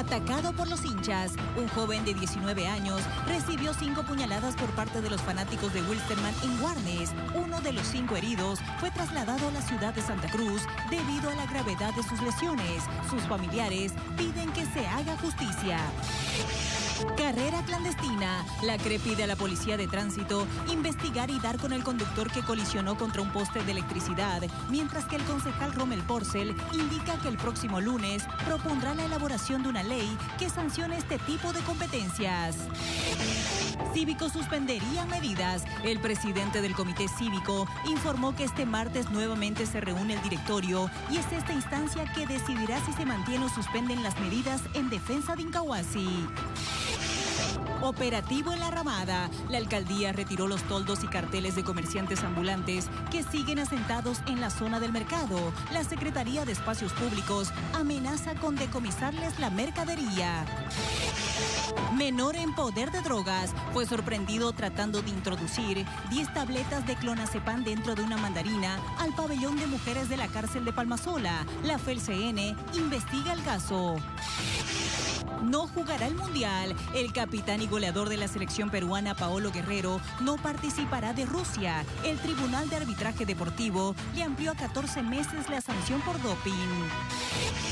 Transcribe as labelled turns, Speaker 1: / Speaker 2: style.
Speaker 1: Atacado por los hinchas, un joven de 19 años recibió cinco puñaladas por parte de los fanáticos de Wilstermann en Guarnes. Uno de los cinco heridos fue trasladado a la ciudad de Santa Cruz debido a la gravedad de sus lesiones. Sus familiares piden que se haga justicia. Carrera clandestina. La CRE pide a la policía de tránsito investigar y dar con el conductor que colisionó contra un poste de electricidad, mientras que el concejal Rommel Porcel indica que el próximo lunes propondrá la elaboración de una ley que sancione este tipo de competencias. Cívico suspendería medidas. El presidente del comité cívico informó que este martes nuevamente se reúne el directorio y es esta instancia que decidirá si se mantiene o suspenden las medidas en defensa de Incahuasi. Operativo en la Ramada. La alcaldía retiró los toldos y carteles de comerciantes ambulantes que siguen asentados en la zona del mercado. La Secretaría de Espacios Públicos amenaza con decomisarles la mercadería. Menor en poder de drogas fue sorprendido tratando de introducir 10 tabletas de clonazepam dentro de una mandarina al pabellón de mujeres de la cárcel de Palmasola. La FELCN investiga el caso no jugará el Mundial. El capitán y goleador de la selección peruana, Paolo Guerrero, no participará de Rusia. El Tribunal de Arbitraje Deportivo le amplió a 14 meses la sanción por doping.